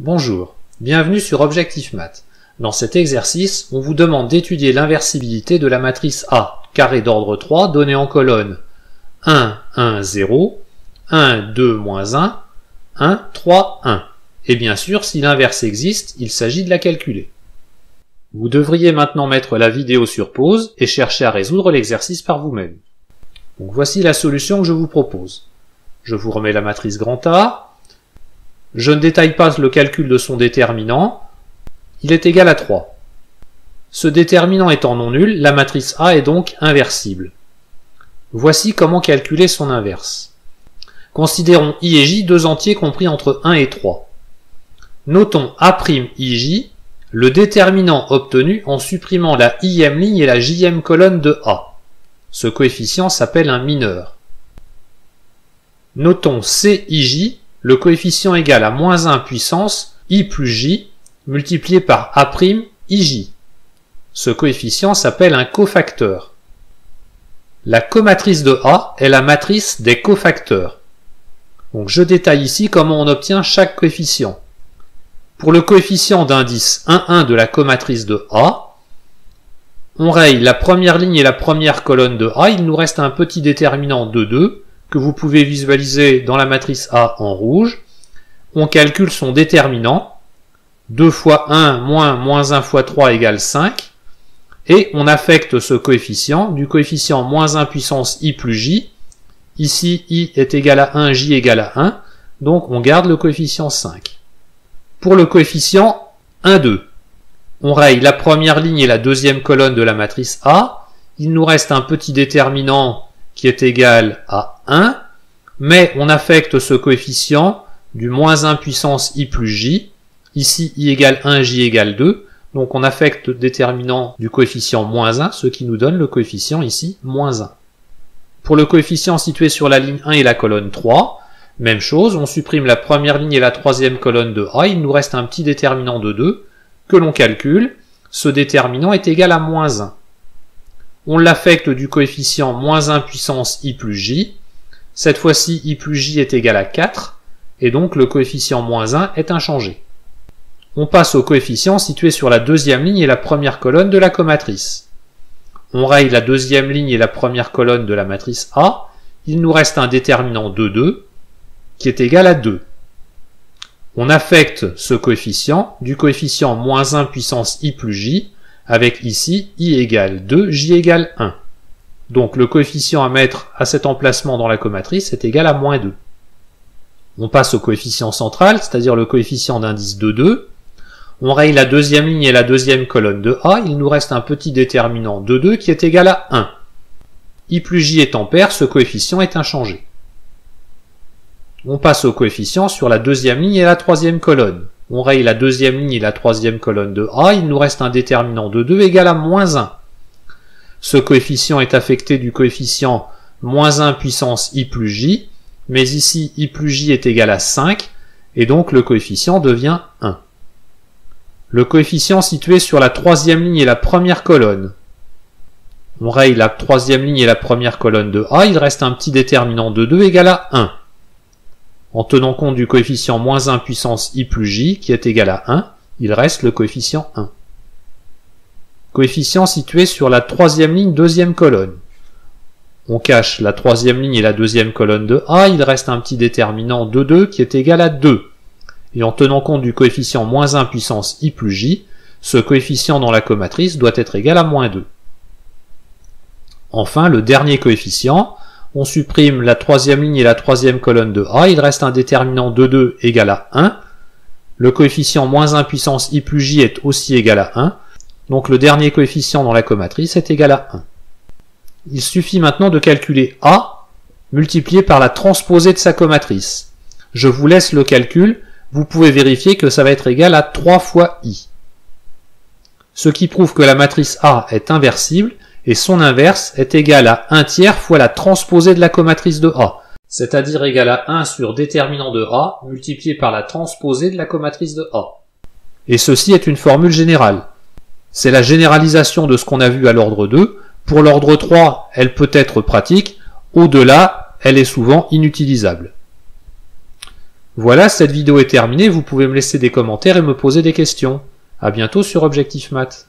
Bonjour, bienvenue sur Objectif Math. Dans cet exercice, on vous demande d'étudier l'inversibilité de la matrice A, carré d'ordre 3, donnée en colonne 1, 1, 0, 1, 2, moins 1, 1, 3, 1. Et bien sûr, si l'inverse existe, il s'agit de la calculer. Vous devriez maintenant mettre la vidéo sur pause et chercher à résoudre l'exercice par vous-même. Donc voici la solution que je vous propose. Je vous remets la matrice grand A, je ne détaille pas le calcul de son déterminant. Il est égal à 3. Ce déterminant étant non nul, la matrice A est donc inversible. Voici comment calculer son inverse. Considérons i et j deux entiers compris entre 1 et 3. Notons a'ij, le déterminant obtenu en supprimant la ième ligne et la jème colonne de A. Ce coefficient s'appelle un mineur. Notons cij, le coefficient égal à moins 1 puissance i plus j multiplié par a' ij. Ce coefficient s'appelle un cofacteur. La comatrice de A est la matrice des cofacteurs. Donc je détaille ici comment on obtient chaque coefficient. Pour le coefficient d'indice 1, 1 de la comatrice de A, on raye la première ligne et la première colonne de A, il nous reste un petit déterminant de 2, que vous pouvez visualiser dans la matrice A en rouge. On calcule son déterminant. 2 fois 1 moins moins 1 fois 3 égale 5. Et on affecte ce coefficient du coefficient moins 1 puissance i plus j. Ici, i est égal à 1, j égale à 1. Donc on garde le coefficient 5. Pour le coefficient 1, 2, on raye la première ligne et la deuxième colonne de la matrice A. Il nous reste un petit déterminant qui est égal à 1, mais on affecte ce coefficient du moins 1 puissance i plus j, ici i égale 1, j égale 2, donc on affecte le déterminant du coefficient moins 1, ce qui nous donne le coefficient ici moins 1. Pour le coefficient situé sur la ligne 1 et la colonne 3, même chose, on supprime la première ligne et la troisième colonne de A, il nous reste un petit déterminant de 2, que l'on calcule, ce déterminant est égal à moins 1 on l'affecte du coefficient moins 1 puissance i plus j. Cette fois-ci, i plus j est égal à 4, et donc le coefficient moins 1 est inchangé. On passe au coefficient situé sur la deuxième ligne et la première colonne de la comatrice. On raye la deuxième ligne et la première colonne de la matrice A. Il nous reste un déterminant de 2 qui est égal à 2. On affecte ce coefficient du coefficient moins 1 puissance i plus j avec ici i égale 2, j égale 1. Donc le coefficient à mettre à cet emplacement dans la comatrice est égal à moins 2. On passe au coefficient central, c'est-à-dire le coefficient d'indice de 2. On raye la deuxième ligne et la deuxième colonne de A, il nous reste un petit déterminant de 2 qui est égal à 1. i plus j étant pair, ce coefficient est inchangé. On passe au coefficient sur la deuxième ligne et la troisième colonne on raye la deuxième ligne et la troisième colonne de A, il nous reste un déterminant de 2 égal à moins 1. Ce coefficient est affecté du coefficient moins 1 puissance i plus j, mais ici i plus j est égal à 5, et donc le coefficient devient 1. Le coefficient situé sur la troisième ligne et la première colonne. On raye la troisième ligne et la première colonne de A, il reste un petit déterminant de 2 égal à 1 en tenant compte du coefficient moins 1 puissance i plus j qui est égal à 1, il reste le coefficient 1. Coefficient situé sur la troisième ligne deuxième colonne. On cache la troisième ligne et la deuxième colonne de A, il reste un petit déterminant de 2 qui est égal à 2. Et en tenant compte du coefficient moins 1 puissance i plus j, ce coefficient dans la comatrice doit être égal à moins 2. Enfin, le dernier coefficient, on supprime la troisième ligne et la troisième colonne de A, il reste un déterminant de 2 égal à 1. Le coefficient moins 1 puissance i plus j est aussi égal à 1. Donc le dernier coefficient dans la comatrice est égal à 1. Il suffit maintenant de calculer A multiplié par la transposée de sa comatrice. Je vous laisse le calcul, vous pouvez vérifier que ça va être égal à 3 fois i. Ce qui prouve que la matrice A est inversible et son inverse est égal à 1 tiers fois la transposée de la comatrice de A, c'est-à-dire égal à 1 sur déterminant de A multiplié par la transposée de la comatrice de A. Et ceci est une formule générale. C'est la généralisation de ce qu'on a vu à l'ordre 2. Pour l'ordre 3, elle peut être pratique. Au-delà, elle est souvent inutilisable. Voilà, cette vidéo est terminée, vous pouvez me laisser des commentaires et me poser des questions. À bientôt sur Objectif Math.